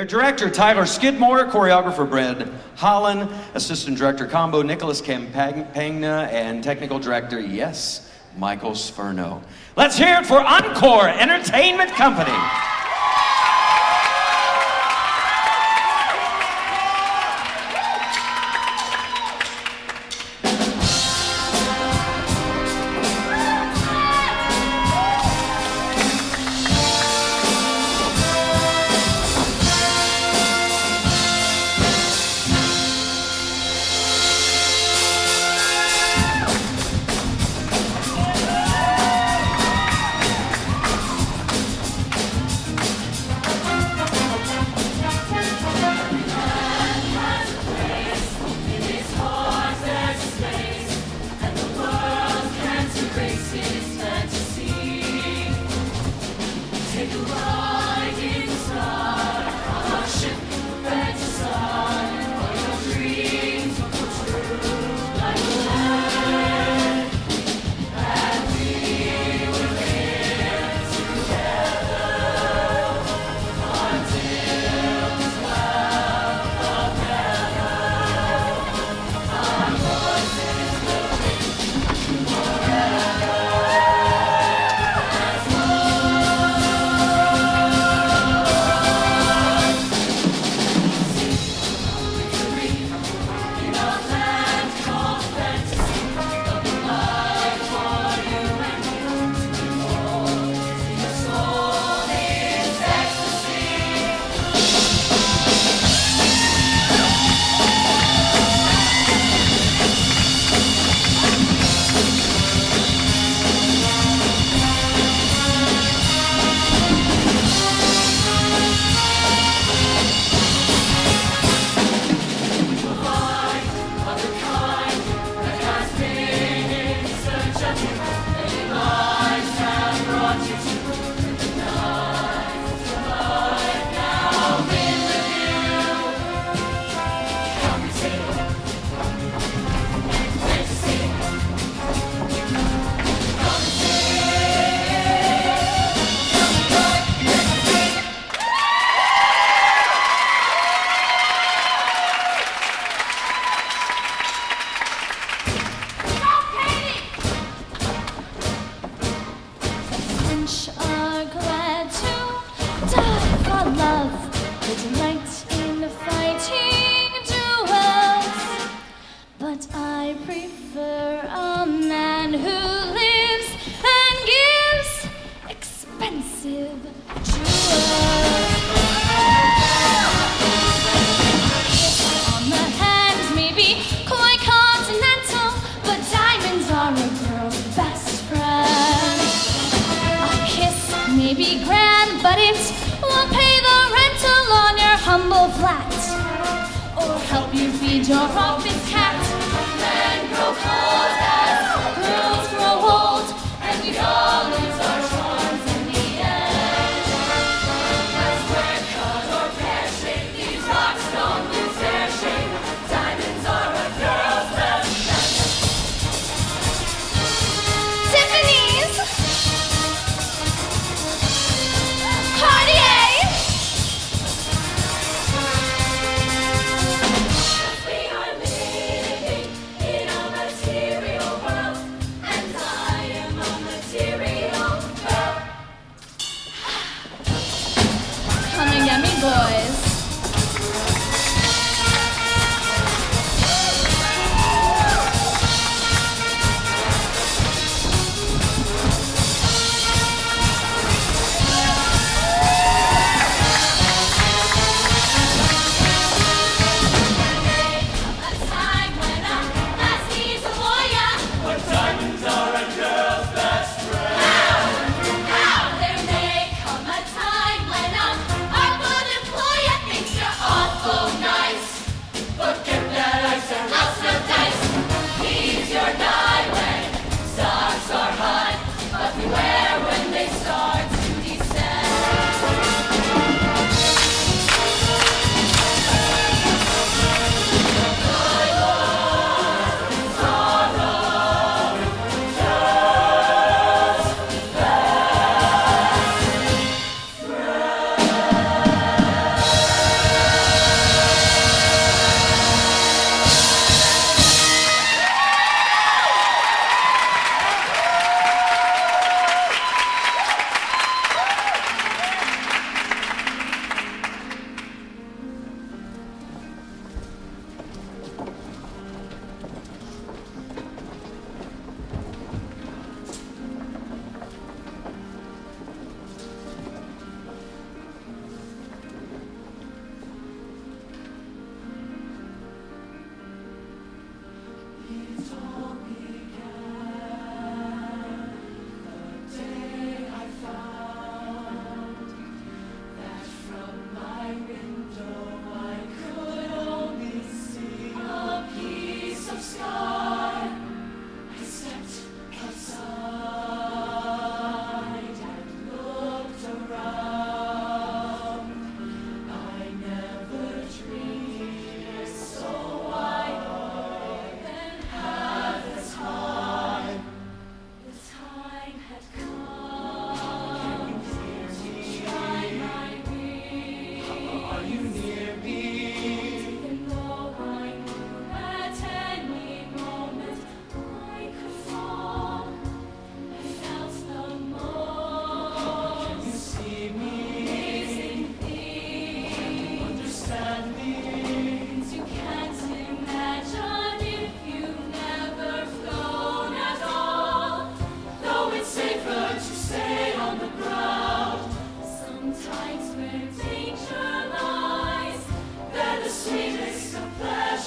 Their director, Tyler Skidmore, choreographer, Brad Holland, assistant director, Combo, Nicholas Campagna, and technical director, yes, Michael Sferno. Let's hear it for Encore Entertainment Company. delight in the fighting duels, but I prefer a man who material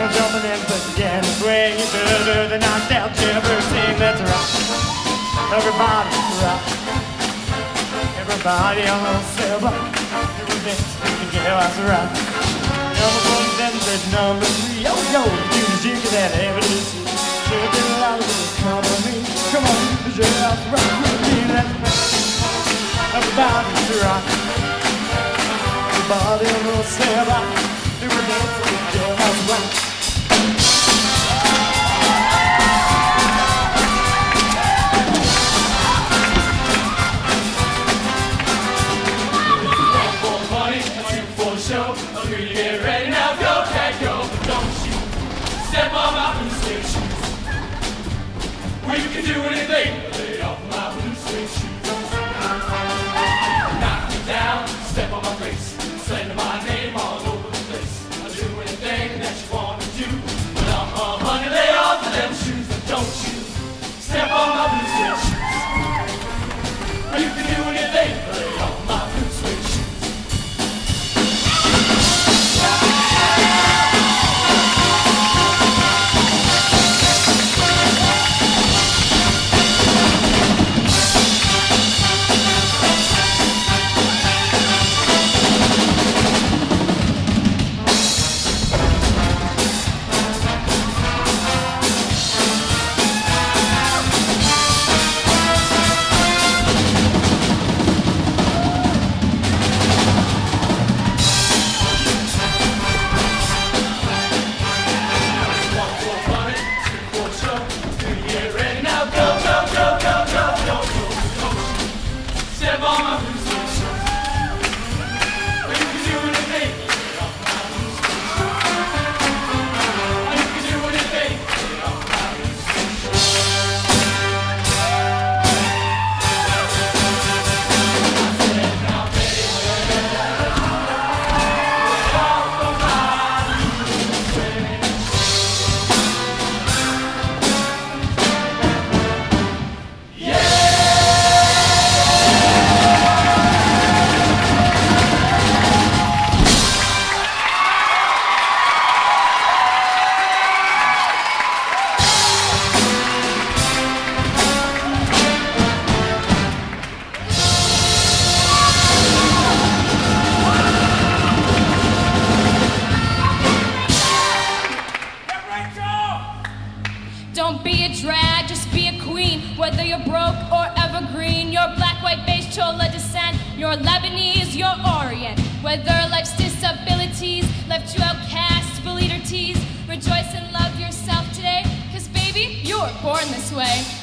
down, jumping and pushing and swinging through the night down shiver sing. Let's rock, everybody rock, everybody on the silver. Do a dance together, let's rock. Number one, then there's number three. Oh yo, you can shake that evidence. Shake it loud with the company. Come on, just rock with me. Let's rock, everybody rock. Everybody on the silver. Do a dance together, let's rock. Born this way.